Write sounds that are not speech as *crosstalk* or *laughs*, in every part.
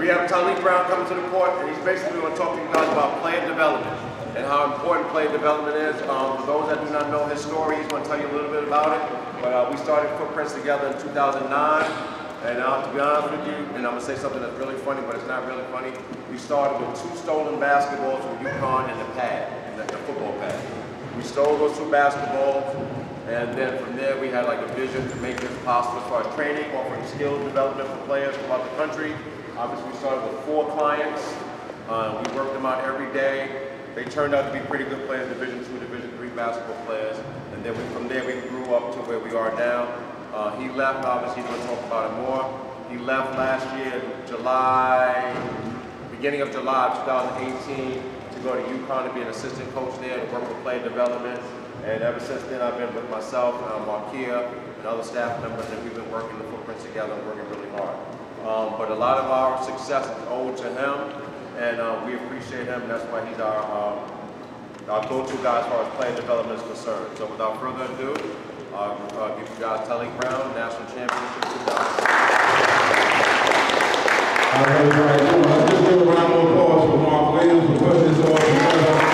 We have Taliek Brown coming to the court, and he's basically going to talk to you guys about player development and how important player development is. Um, for those that do not know his story, he's going to tell you a little bit about it. But uh, we started Footprintz together in 2009. And uh, to be honest with you, and I'm gonna say something that's really funny, but it's not really funny. We started with two stolen basketballs from UConn and the pad, the, the football pad. We stole those two basketballs, and then from there we had like a vision to make this possible as far as training, offering skills development for players throughout the country. Obviously, we started with four clients. Uh, we worked them out every day. They turned out to be pretty good players, Division two, Division three basketball players. And then we, from there we grew up to where we are now. Uh, he left, obviously, he's going to talk about it more. He left last year, July, beginning of July 2018, to go to UConn to be an assistant coach there, to work with player development. And ever since then, I've been with myself, uh, Markia, and other staff members, and we've been working the Footprintz together and working really hard. Um, but a lot of our success is owed to him, and uh, we appreciate him, and that's why he's our, uh, our go-to guy as far as player development is concerned. So without further ado, uh, uh, give you guys Taliek Brown, National Championship 2000. All right, all right. Let's just give a round of applause for Mark Williams for putting this all together.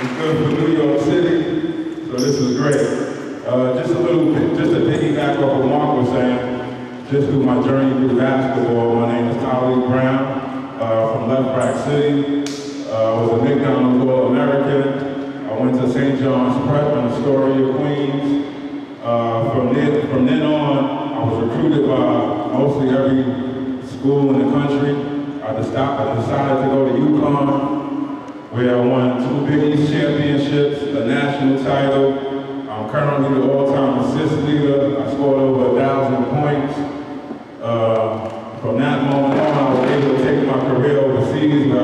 It's good for New York City, so this is great. Uh, just a little just to piggyback off what Mark was saying, just through my journey through basketball, my name is Taliek Brown uh, from Lefrak City. Uh, I was a McDonald's All-American. I went to St. John's Prep in Astoria, Queens. Uh, from, then, from then on, I was recruited by mostly every school in the country. I decided, to go to UConn, where I won two Big East championships, a national title. I'm currently the all-time assist leader. I scored over thousand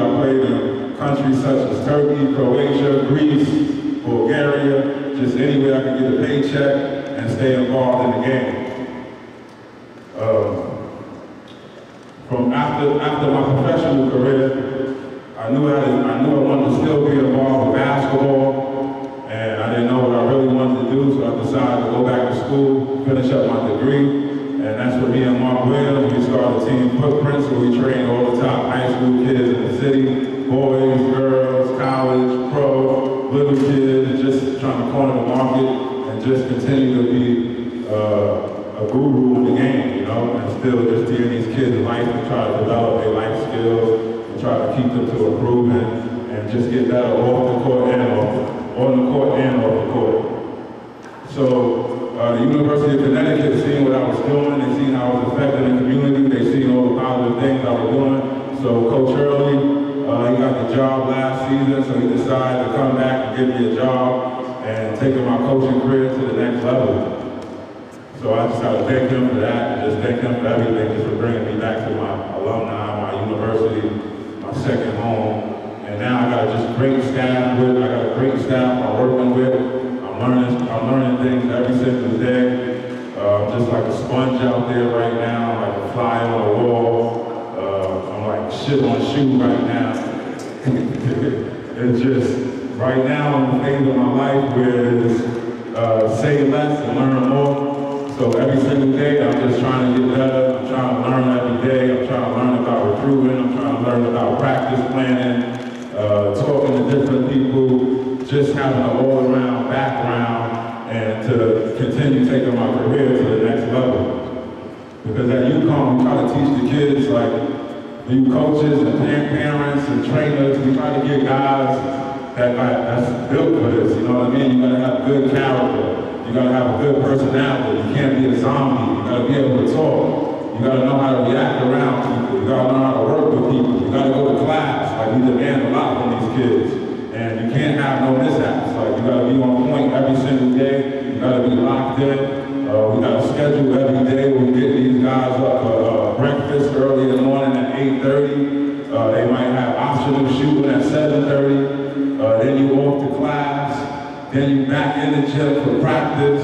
I played in countries such as Turkey, Croatia, Greece, Bulgaria, just anywhere I could get a paycheck and stay involved in the game. Uh, from after after my professional career, I knew I, I knew I wanted to still be involved with basketball, and I didn't know what I really wanted to do, so I decided to go back to school, finish up my degree, and that's what me and Mark Williams, we started Team Footprintz, where we train all corner the market and just continue to be uh, a guru in the game, you know, and still just teaching these kids life and try to develop their life skills and try to keep them to improvement and just get better off the court and off, on the court and off the court. So uh, the University of Connecticut seeing what I was doing, they seen how I was affecting the community, they seen all the positive things I was doing. So Coach Hurley uh, he got the job last season, so he decided to come back and give me a job take my coaching career to the next level. So I just got to thank him for that, and just thank him for everything, just for bringing me back to my alumni, my university, my second home. And now I got just great staff with, I got a great staff I'm working with. I'm learning, I'm learning things every single day. Uh, I'm just like a sponge out there right now, like a fly on the wall. Uh, I'm like shit on shoe right now. *laughs* it's just, right now I'm in the phase of my life where it's uh, say less and learn more. So every single day I'm just trying to get better. I'm trying to learn every day. I'm trying to learn about recruiting. I'm trying to learn about practice planning, uh, talking to different people, just having an all-around background and to continue taking my career to the next level. Because at UConn, we try to teach the kids like you coaches and parents and trainers, we try to get guys that that's built for this, you know what I mean? You gotta have good character. You gotta have a good personality. You can't be a zombie. You gotta be able to talk. You gotta know how to react around people. You gotta know how to work with people. You gotta go to class. Like we demand a lot from these kids. And you can't have no mishaps. Like you gotta be on point every single day. You gotta be locked in. Uh, we got a schedule every day. We get these guys up for uh, breakfast early in the morning at 8.30. Uh, they might have optional shooting at 7.30. Uh, then you off to class. Then you back in the gym for practice.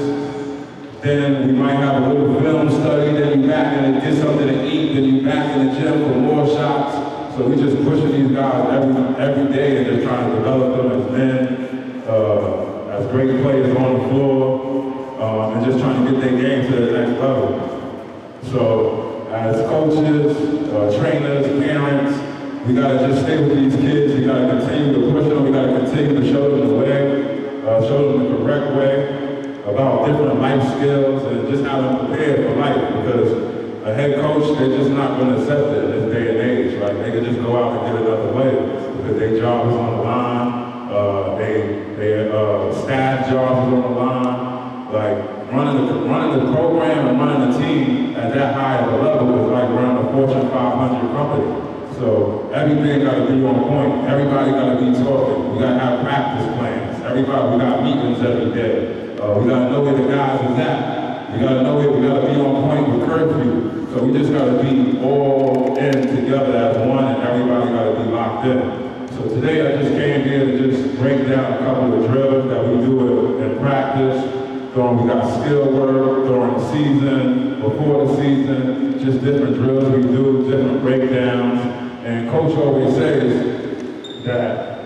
Then we might have a little film study. Then you back in and get something to eat. Then you back in the gym for more shots. So we just pushing these guys every, every day and just trying to develop them as men, uh, as great players on the floor, um, and just trying to get their game to the next level. So as coaches, uh, trainers, parents, we gotta just stay with these kids. We gotta continue to push them. We gotta continue to show them the way, uh, show them the correct way about different life skills and just how to prepare for life because a head coach, they're just not gonna accept it in this day and age, right? They can just go out and get another way because their job is on the line. Uh, they, their uh, staff job is on the line. Like running the, running the program and running the team at that high of a level is like running a Fortune 500 company. So everything got to be on point. Everybody got to be talking. We got to have practice plans. We got meetings every day. Uh, we got to know where the guys is at. We got to know where we got to be on point with curfew. So we just got to be all in together as one, and everybody got to be locked in. So today I just came here to just break down a couple of drills that we do in practice. During, we got skill work during the season, before the season, just different drills we do, different breakdowns. And coach always says that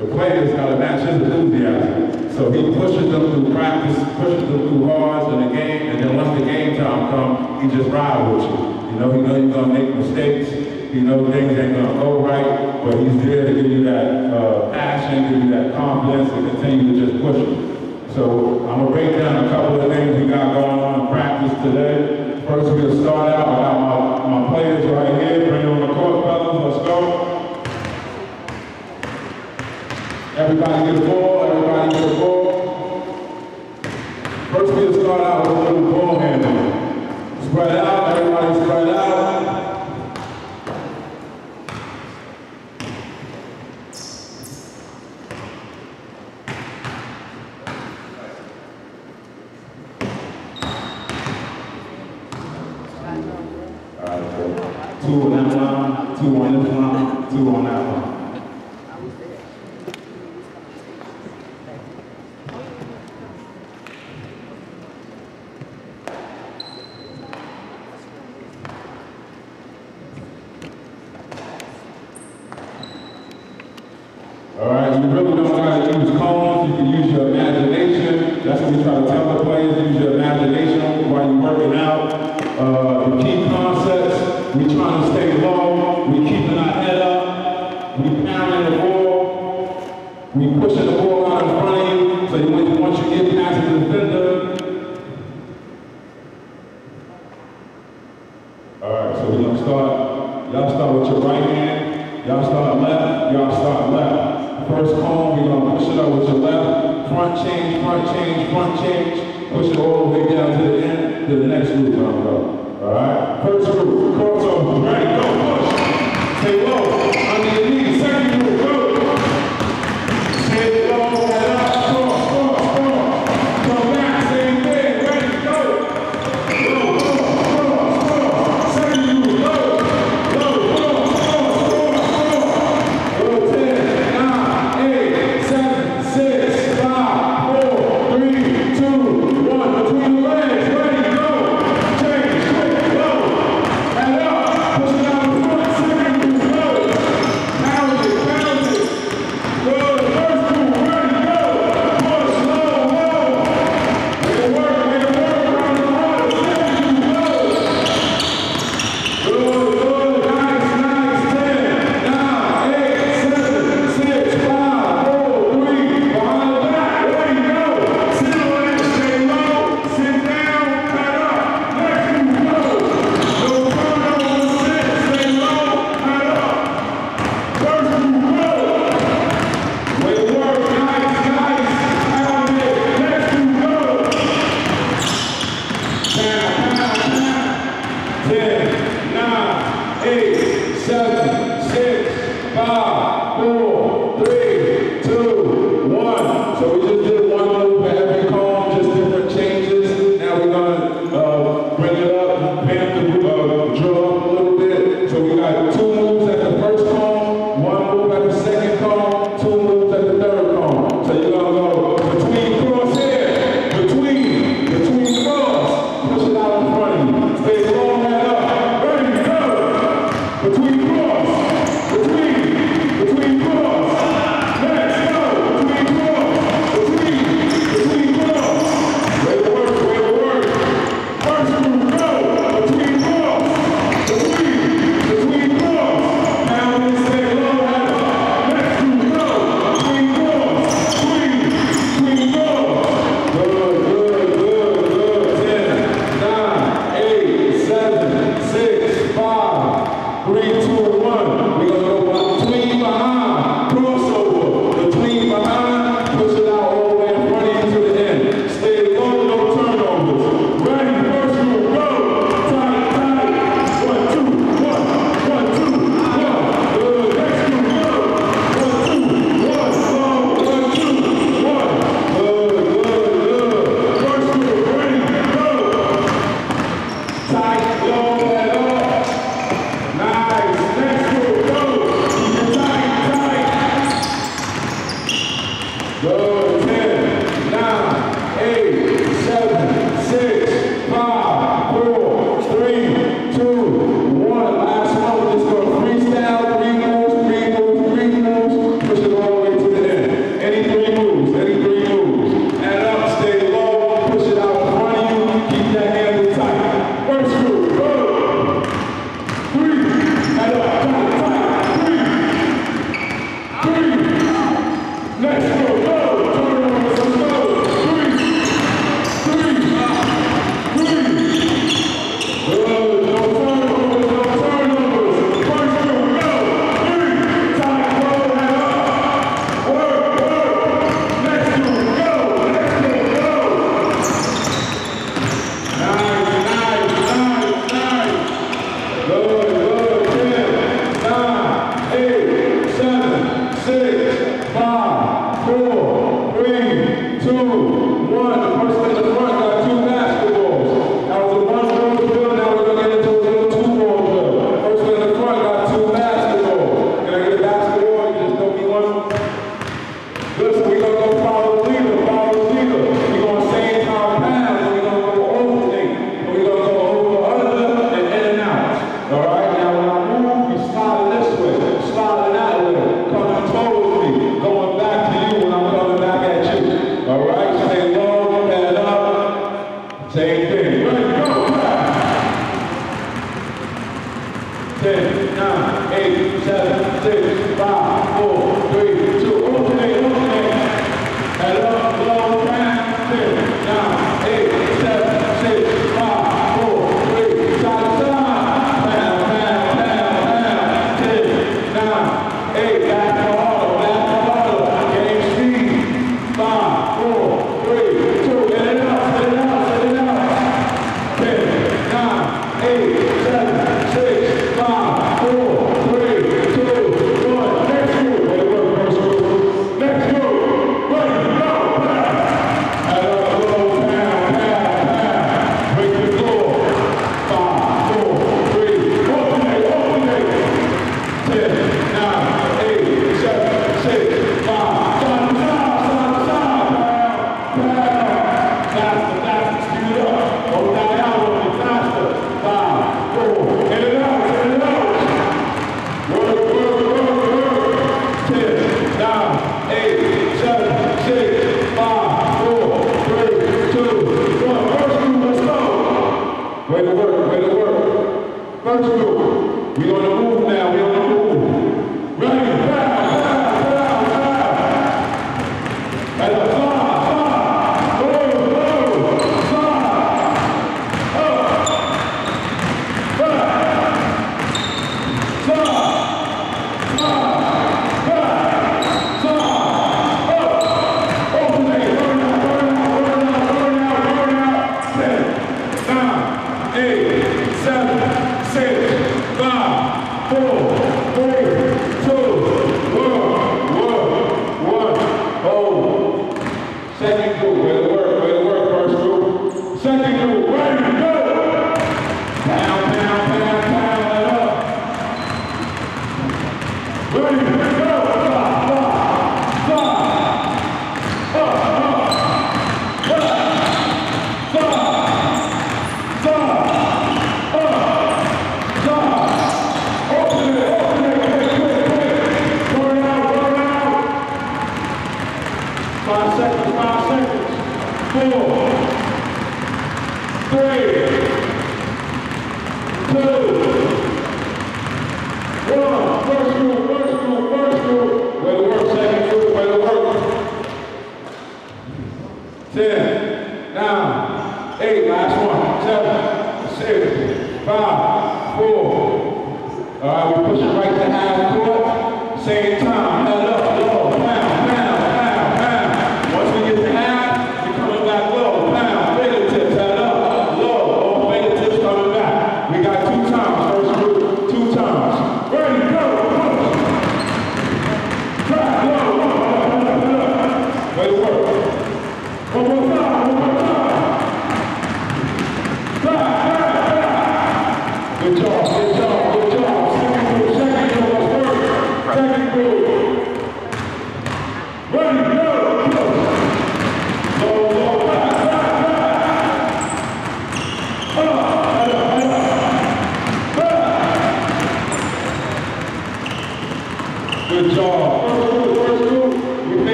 the players got to match his enthusiasm. So he pushes them through practice, pushes them through hard in the game, and then once the game time comes, he just ride with you. You know, he know you're gonna make mistakes. He know things ain't gonna go right, but he's there to give you that uh, passion, give you that confidence, and continue to just push you. So I'm gonna break down a couple of things we got going on in practice today. First, we're gonna start out. I got my, my players right here. Bring on the court, fellas. Let's go. Everybody get a ball. Everybody get a ball. First, we'll start out with a little ball handling. Spread out. Everybody spread out. Two on that two on this two on that. All right, you really don't gotta use cones, you can use your imagination. That's what we try to tell the players, use your imagination while you're working out. Uh, the key concepts, we trying to stay low, we keeping our head up, we pounding the ball, we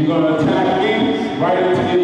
You're gonna attack me? Right into your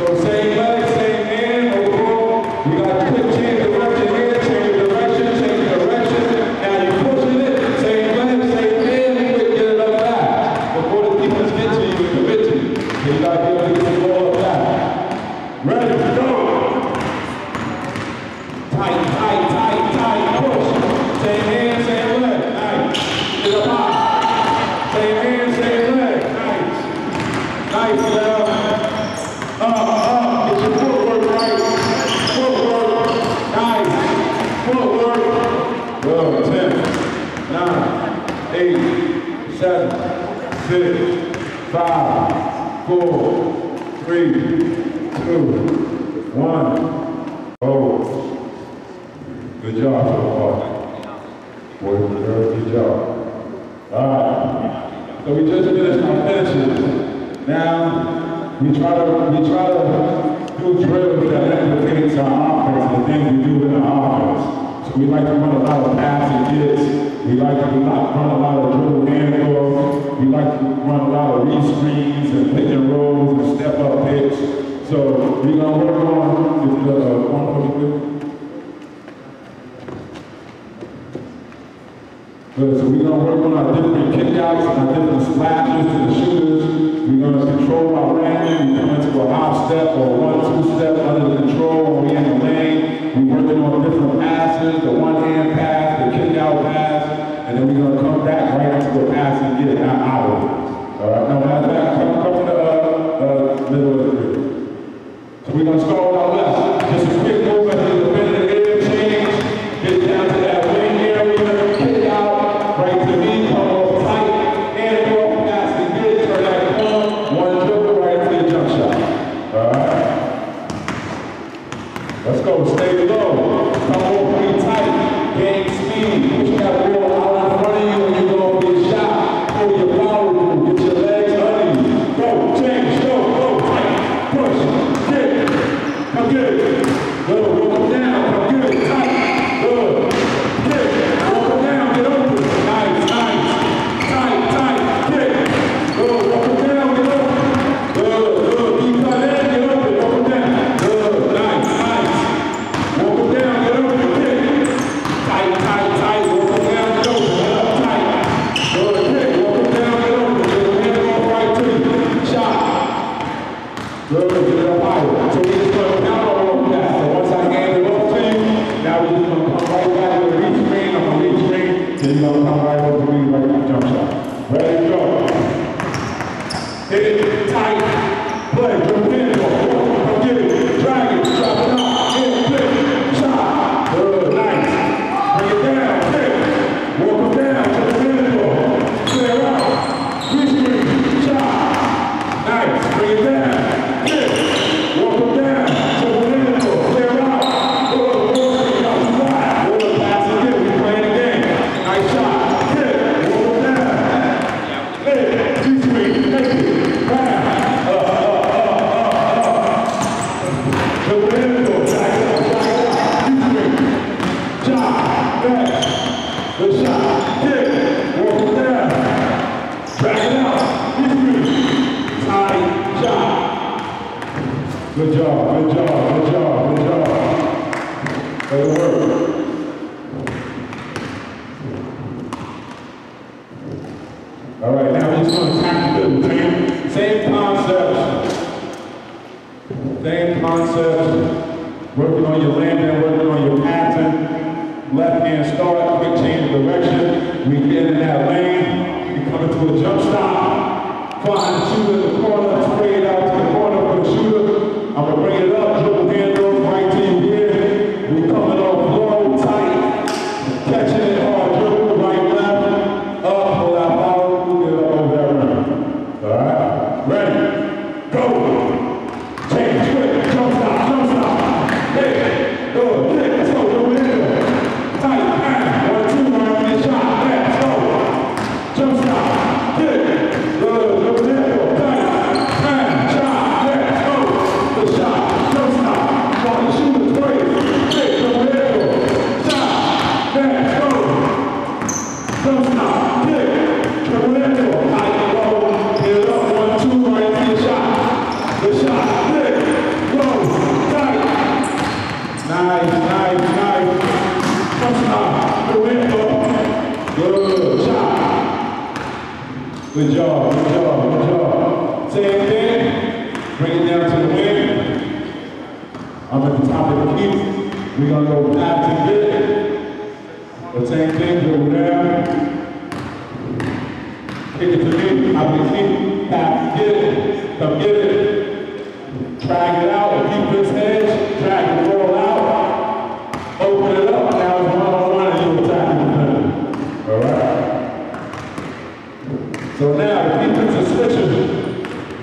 Então, José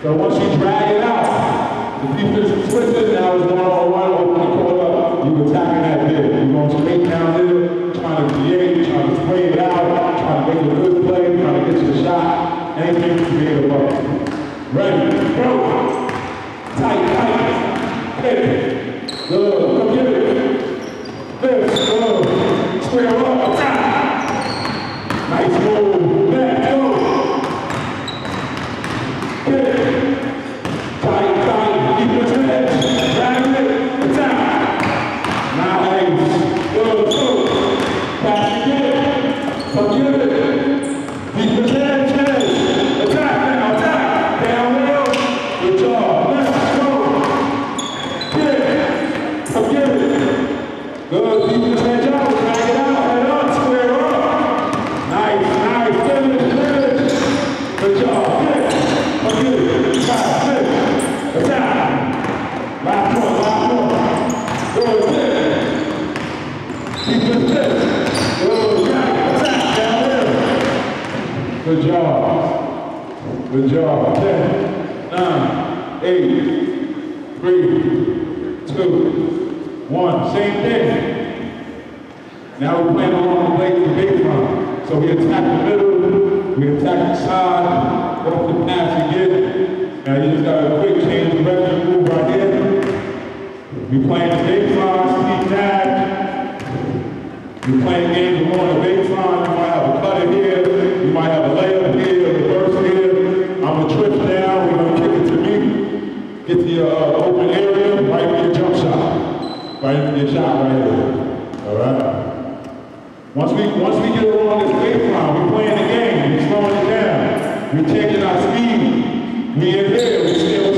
So once you drag it out, the defense is twisted, now it's one on one, open the court up, you attacking that bit. You're going straight down there, trying to create, trying to spray it out, trying to make a good play, trying to get your shot, anything to create a ball. Ready, go, tight, tight, hit it, good, come get it. once we get along this baseline, we're playing the game, we're slowing it down, we're taking our speed. We in there, we still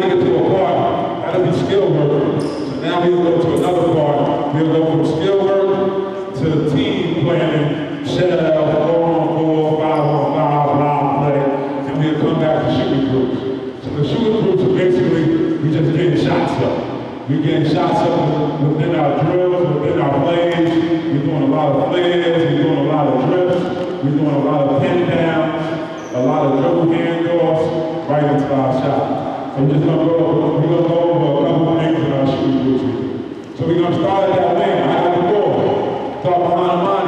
take it to a part, that'll be skill work. So now we'll go to another part. We'll go from skill work to team planning, shed out, four on four, five on five, live play, and we'll come back to shooting groups. So the shooting groups are basically, we just getting shots up. We're getting shots up within our drills, within our plays. We're doing a lot of flares, we're doing a lot of drifts. we're doing a lot of pin downs, a lot of dribble handoffs, right into our shot. So we're gonna start at that lane, I have to go. Talk behind the line.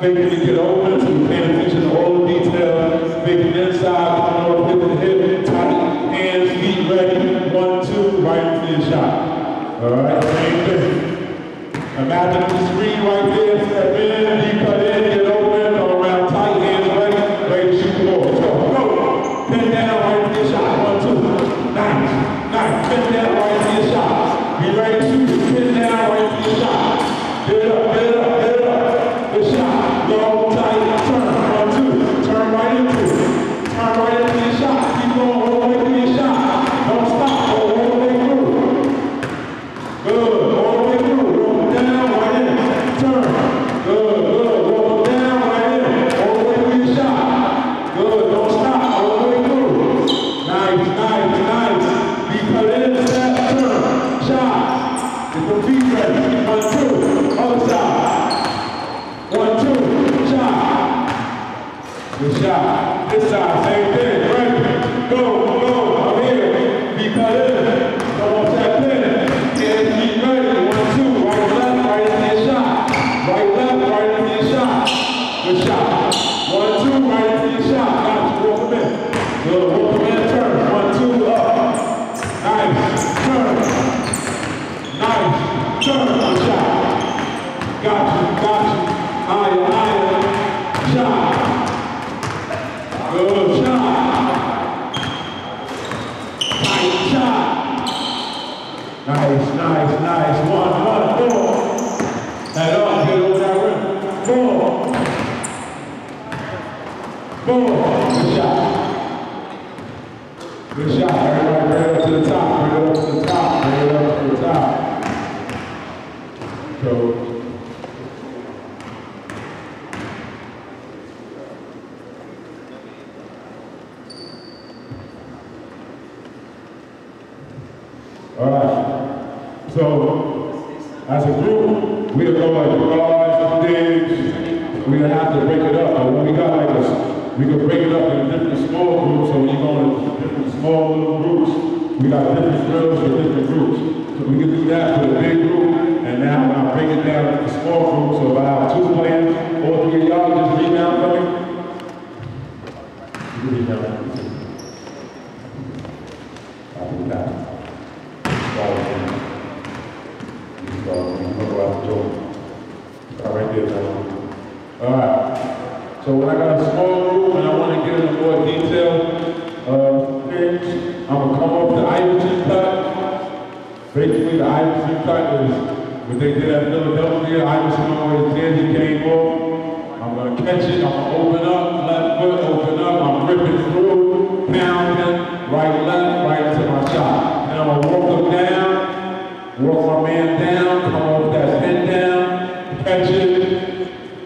Making it get open to paying attention to all the details, making inside, putting on the hip, tight, hands, feet ready, one, two, right into the shot. All right, same thing. Imagine the screen right there.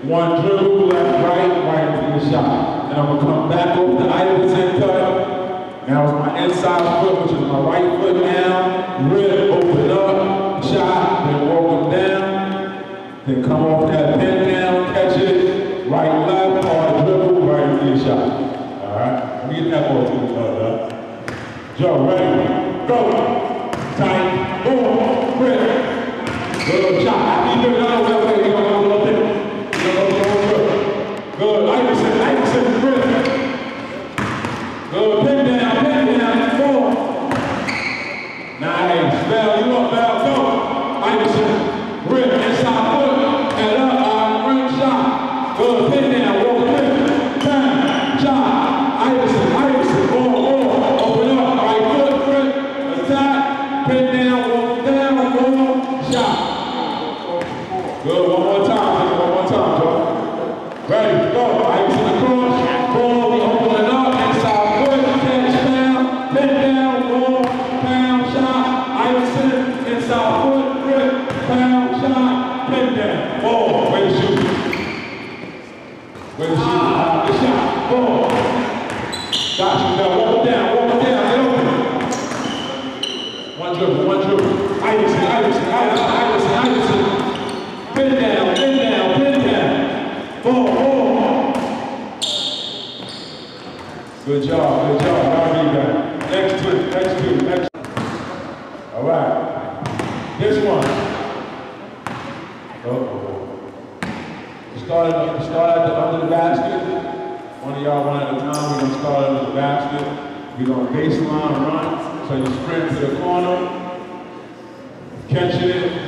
One dribble, left, right, right to the shot. and I'm gonna come back over the Iverson cut. Now it's my inside foot, which is my right foot now. Rip, open up, shot, then walk them down. Then come off that pin down, catch it, right, left, hard dribble, right to the shot. All right, let me get that ball to the other. Joe, ready, go, tight, boom, rip. Good shot. I need do it, So you sprint to the corner, catch it in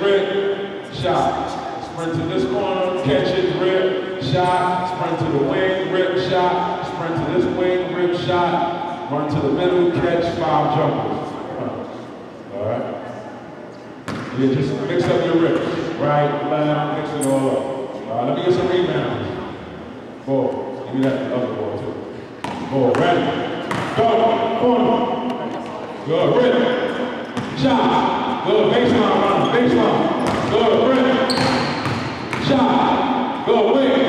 shot. Sprint to this corner, catch it, rip, shot. Sprint to the wing, rip, shot. Sprint to this wing, rip, shot. Run to the middle, catch five jumpers. All right? You just mix up your rips. Right, left, mix it all up. All right, let me get some rebounds. Four. Give me that other ball, too. Four, ready? Go, corner. Good rip. Shot. Good baseline runner. Baseline. Good rip. Shot. Good wing.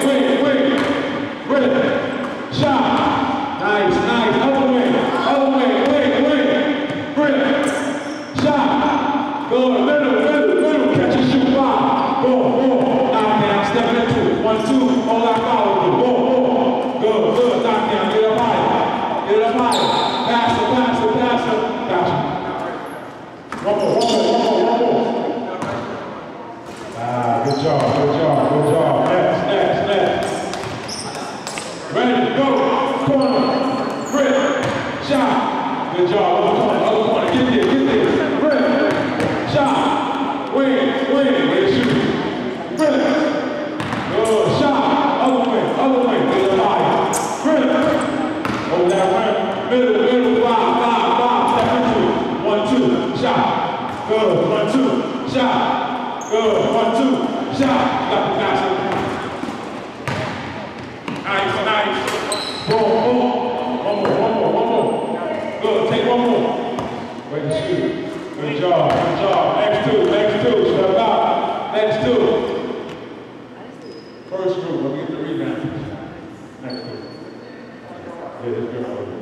Yeah, good.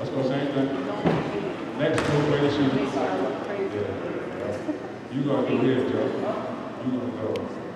Let's go same thing. Next corporation. Yeah. You gonna do here, Joe. You gonna go.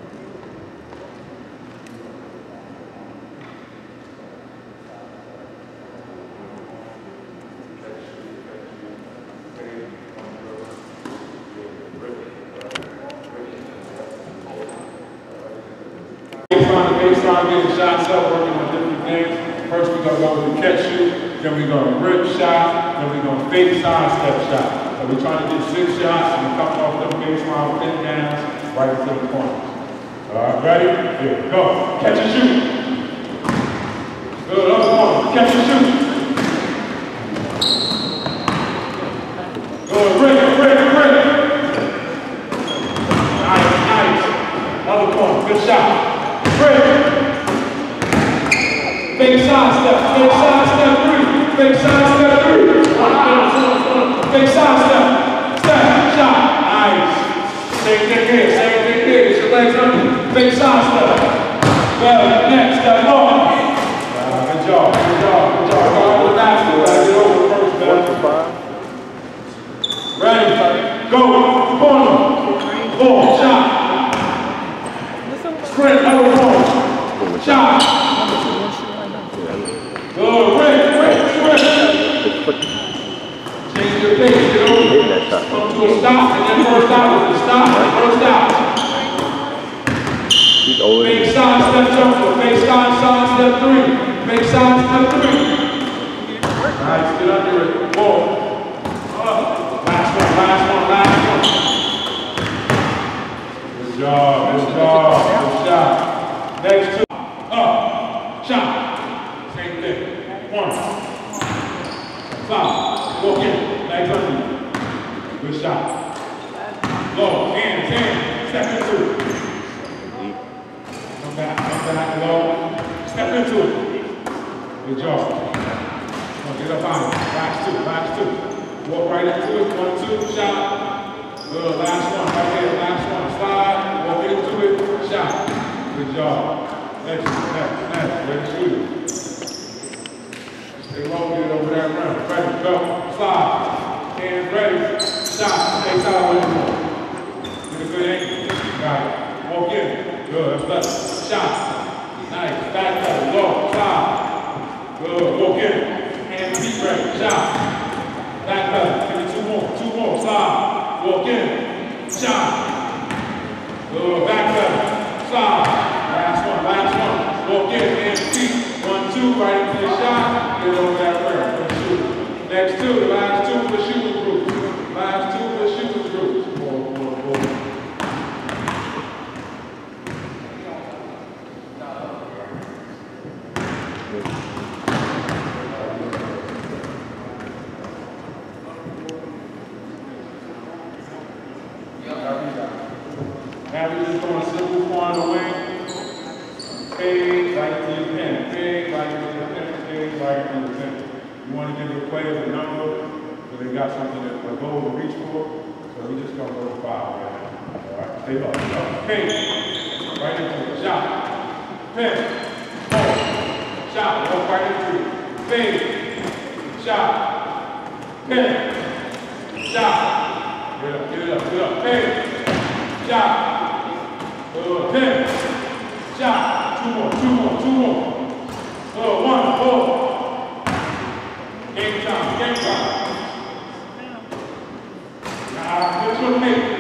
then we're going to rip shots, then we're going to fake sidestep shots. So we're trying to get six shots and come off the baseline pin downs right to the corners. All right, ready? Here, go. Catch and shoot. Good, other one. Catch and shoot. Game time, game time. Nah, get your mate.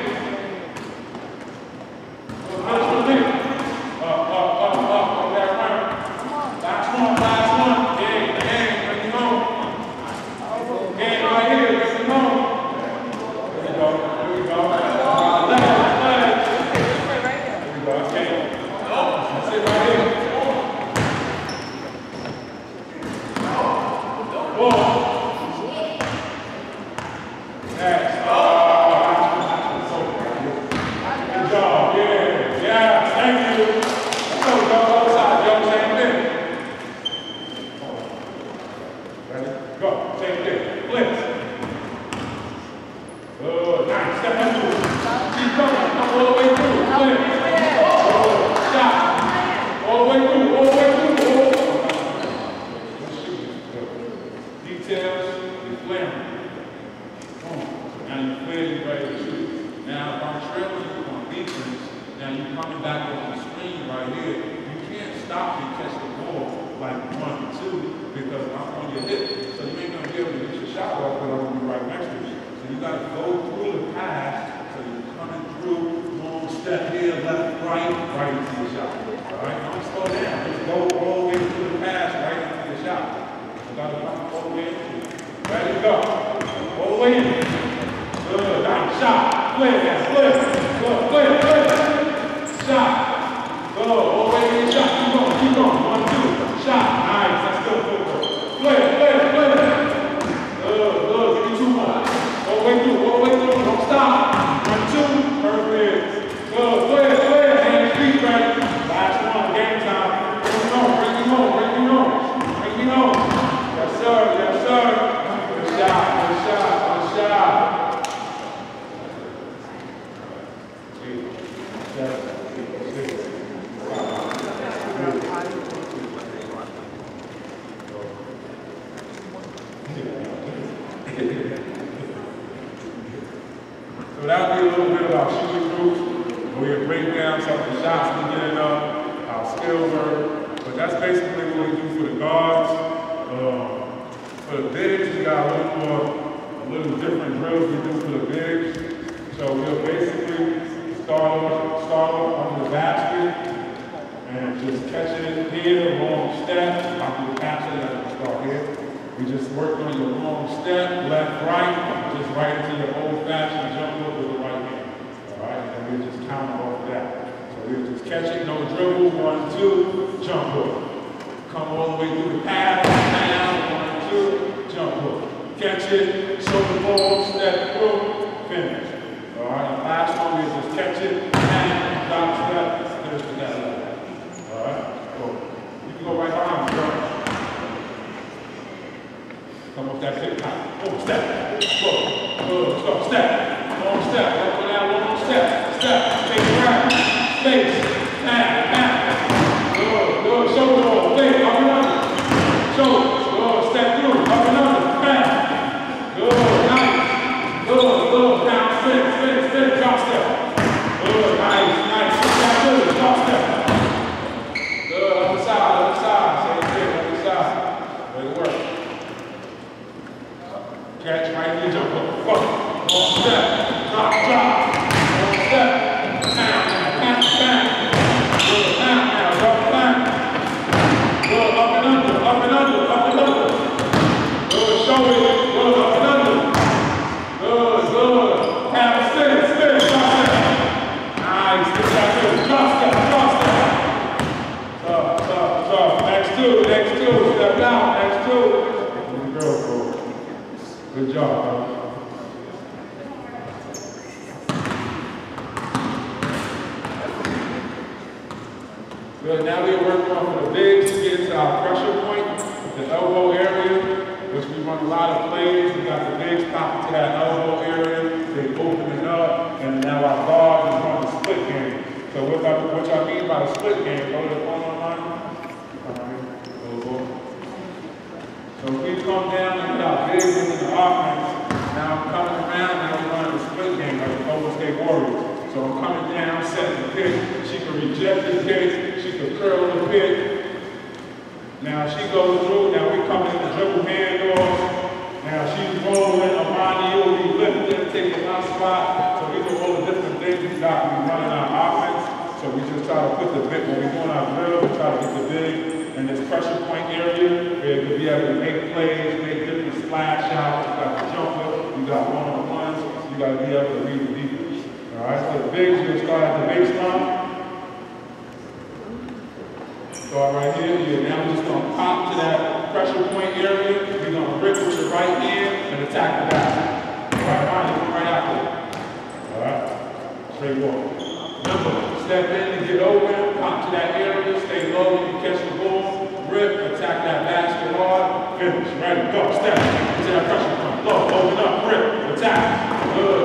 they want. Number, step in and get over them, pop to that area, stay low when you catch the ball, rip, attack that basket hard, finish, ready, go, step, into that pressure, low, open up, rip, attack, good.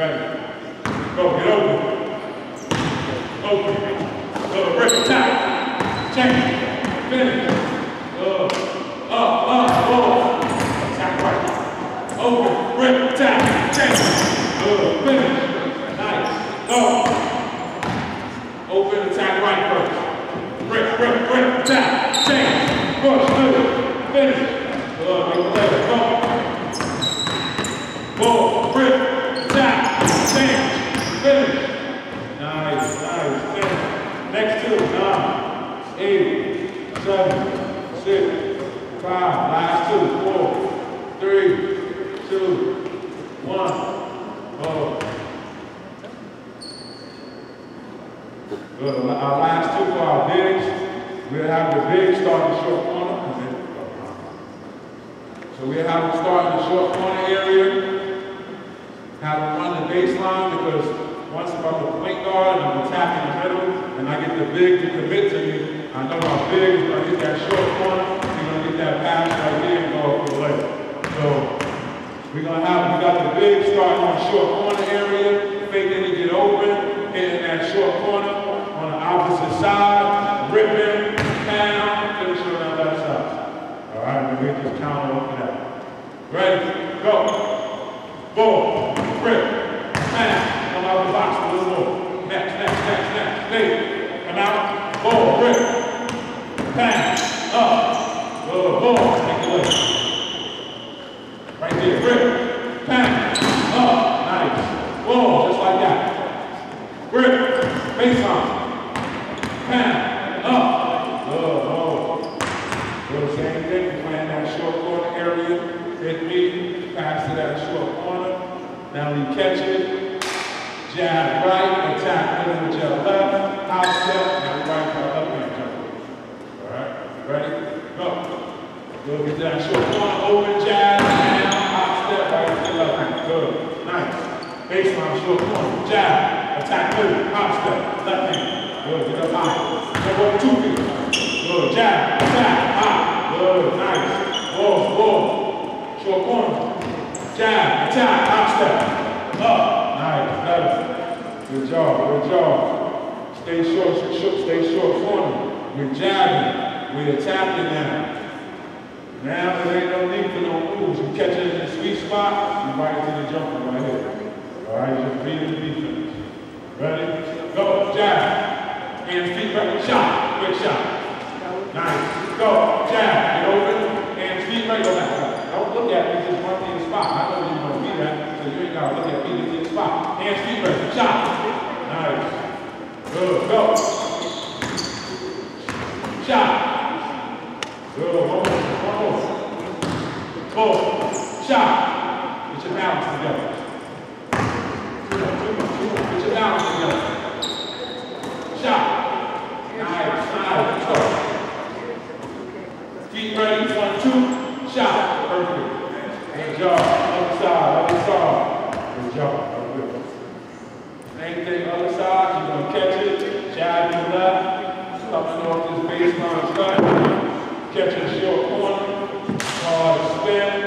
Right? Ready? Go, get open. Open. Go, rip, attack. Change. Finish. Go. Up, up, go. Attack right. Open, rip, attack. Change. Good. Finish. Nice. Go. Open, attack right first. Rip, rip, rip, attack. Change. Push, good. Finish. Good. Make the play. Go. Ball, rip, attack, change, finish. Nice, nice, finish. Next two, nine, eight, seven, six, five, last two, four, three, two, one. Oh. Good. Our last two for our bigs. We'll have the big start the short corner. and then- So we'll have them start in the short corner area have them run the baseline because once if I'm a point guard and I'm attacking the middle and I get the big to commit to me, I know my big is gonna hit that short corner, he's gonna get that pass right there and go up the layup. So we're gonna have, we got the big starting on the short corner area, faking to get open, hitting that short corner on the opposite side, ripping, pound, finish on that left side. All right, and we just count on that. Ready, go. Ball, rip, pass, come out the box a little more. Next, next, next, next, stay. Come out, ball, rip, pass, up, good, ball, take it away. Right there, rip, pass, up, nice. Ball, just like that. Rip, baseline, pass, up, good, ball. Do the same thing, playing that short corner area, hit me, pass to that short corner. Now we catch it, jab right, attack middle with your left, hop step, and right for up and jump. All right, ready? Go. Go get that short corner, open jab, down, hop step, right to left. Good, nice. Baseline short corner, jab, attack middle, hop step, left hand. Good, get up high. Jump over two feet. Good, jab, attack, hop. Good, nice. Ball, ball. Short corner. Jab, attack, step. Up. Nice, nice. Good job, good job. Stay short, short, stay short corner. We're jabbing. We're attacking now. Now there ain't no need for no moves. You catch it in the sweet spot, you right into the jumper right here. All right, just beat the defense. Ready? Go, jab. Hands, feet, right, shot. Quick shot. Nice. Go, jab, get open, hands, feet, right, go back. Don't look at me, just to the spot. I know you want to be that, so you ain't gotta look at me, in the spot. Hands, feet, right, shot. Nice. Good, go. Shot. Good, one more, one more. Shot. Get your balance together. Get your balance together. Shot. Nice, nice. Go. Feet ready, one, two, shot. Perfect. Good job. Other job. Good. Same thing, other side. You're gonna catch it, jab your left, coming off this baseline cut. Catch it short corner, hard spin,